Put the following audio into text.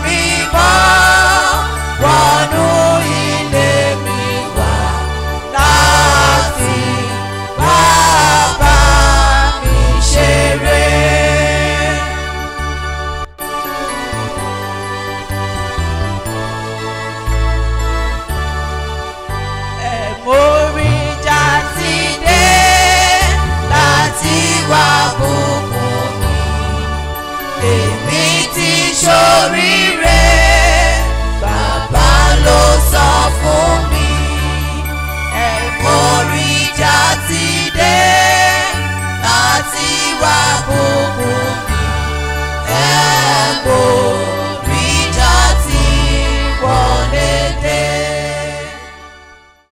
me. água